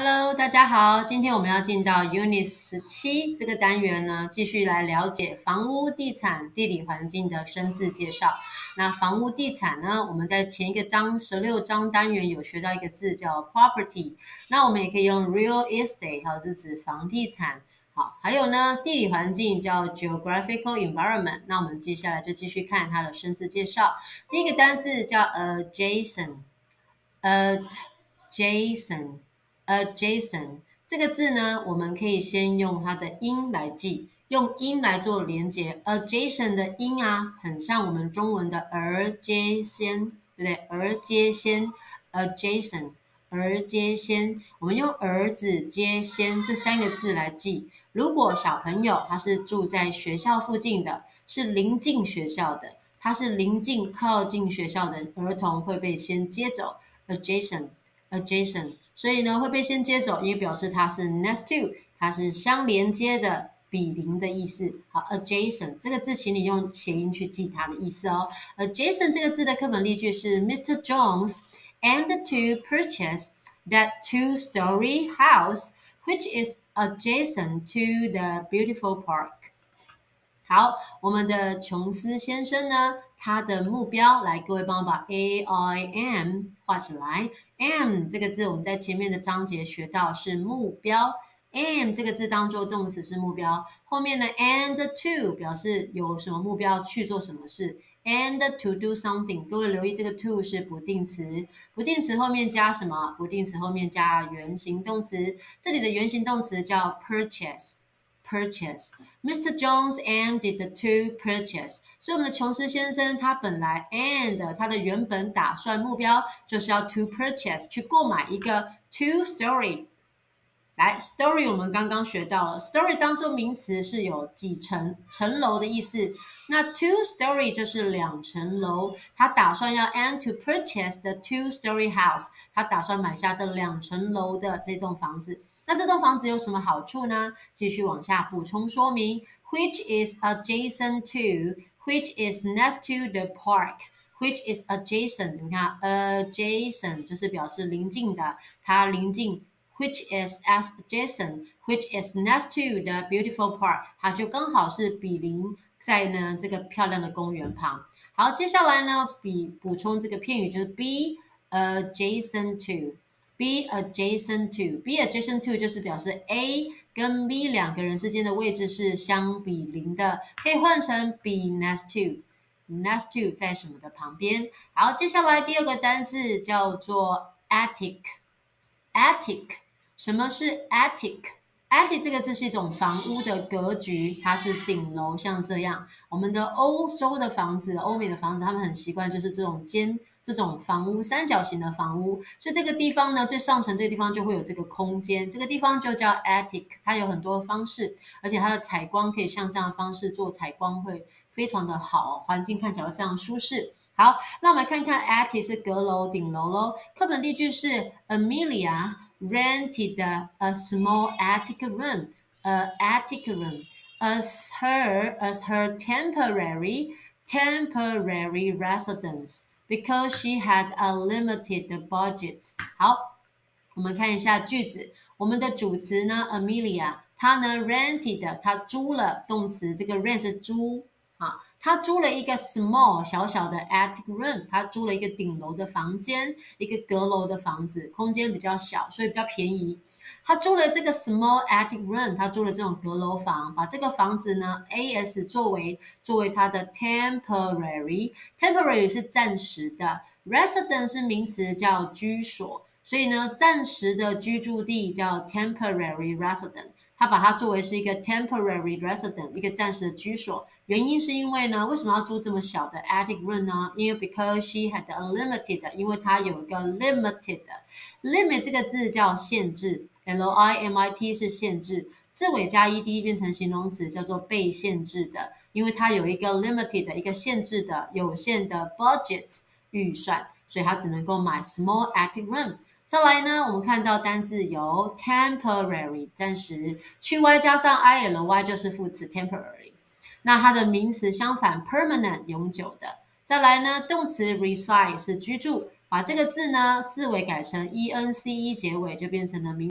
Hello，大家好，今天我们要进到 Unit 十七这个单元呢，继续来了解房屋、地产、地理环境的生字介绍。那房屋、地产呢，我们在前一个章十六章单元有学到一个字叫 property，那我们也可以用 real estate，好，是指房地产。好，还有呢，地理环境叫 geographical environment。那我们接下来就继续看它的生字介绍。第一个单字叫 adjacent，adjacent。Adjacent 这个字呢，我们可以先用它的音来记，用音来做连接。adjacent 的音啊，很像我们中文的儿接先，对不对？儿接先，adjacent，儿接先，我们用儿子接先这三个字来记。如果小朋友他是住在学校附近的，是临近学校的，他是临近靠近学校的儿童会被先接走 Adjacent，。所以呢，会被先接走，也表示它是 next to，它是相连接的、比邻的意思。好，adjacent 这个字，请你用谐音去记它的意思哦。adjacent 这个字的课本例句是：Mr. Jones and to purchase that two-story house, which is adjacent to the beautiful park. 好，我们的琼斯先生呢，它的目标来，各位帮我把 A I M 画起来。M 这个字我们在前面的章节学到是目标，M 这个字当做动词是目标，后面的 and to 表示有什么目标去做什么事，and to do something。各位留意这个 to 是不定词，不定词后面加什么？不定词后面加原形动词，这里的原形动词叫 purchase。Purchase. Mr. Jones and did the two purchase. 所以我们的琼斯先生他本来 and 他的原本打算目标就是要 to purchase 去购买一个 two story。来，story 我们刚刚学到了，story 当中名词是有几层层楼的意思。那 two story 就是两层楼，他打算要 and to purchase the two story house，他打算买下这两层楼的这栋房子。那这栋房子有什么好处呢？继续往下补充说明，which is adjacent to，which is next to the park，which is adjacent。你看，adjacent 就是表示临近的，它临近，which is adjacent，which is next to the beautiful park，它就刚好是比邻在呢这个漂亮的公园旁。好，接下来呢，比补充这个片语就是 be adjacent to。Be adjacent to, be adjacent to 就是表示 A 跟 B 两个人之间的位置是相比邻的，可以换成 be next to, next to 在什么的旁边。好，接下来第二个单词叫做 attic, attic。什么是 attic？attic 这个字是一种房屋的格局，它是顶楼，像这样。我们的欧洲的房子，欧美的房子，他们很习惯就是这种尖。这种房屋三角形的房屋，所以这个地方呢，最上层这个地方就会有这个空间，这个地方就叫 attic。它有很多方式，而且它的采光可以像这样的方式做采光，会非常的好，环境看起来会非常舒适。好，那我们来看看 attic 是阁楼、顶楼喽。课本例句是 Amelia rented a small attic room, a attic room as her as her temporary temporary residence. Because she had a limited budget。好，我们看一下句子。我们的主词呢，Amelia，她呢 rented，她租了动词，这个 rent 是租啊，她租了一个 small 小小的 attic room，她租了一个顶楼的房间，一个阁楼的房子，空间比较小，所以比较便宜。他租了这个 small attic room，他租了这种阁楼房，把这个房子呢，as 作为作为他的 temporary，temporary 是暂时的，resident 是名词叫居所，所以呢，暂时的居住地叫 temporary resident。他把它作为是一个 temporary resident，一个暂时的居所。原因是因为呢，为什么要租这么小的 attic room 呢？因为 because she had a limited，因为它有一个 limited，limit 这个字叫限制，l i m i t 是限制，字尾加 e d 变成形容词叫做被限制的，因为它有一个 limited 的一个限制的有限的 budget 预算，所以它只能够买 small active room。再来呢，我们看到单字有 temporary 暂时，去 y 加上 i l y 就是副词 temporary。那它的名词相反 permanent 永久的。再来呢，动词 reside 是居住，把这个字呢字尾改成 e n c e 结尾，就变成了名。